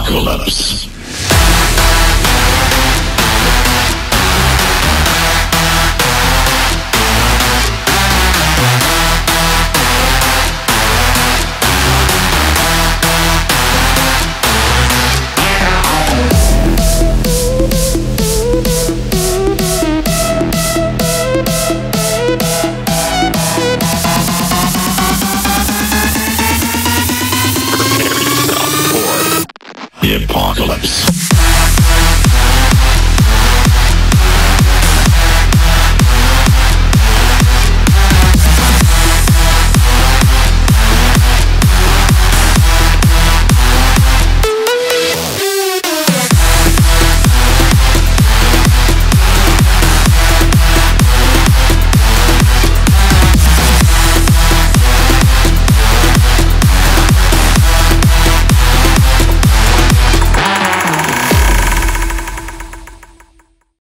apocalypse. The apocalypse.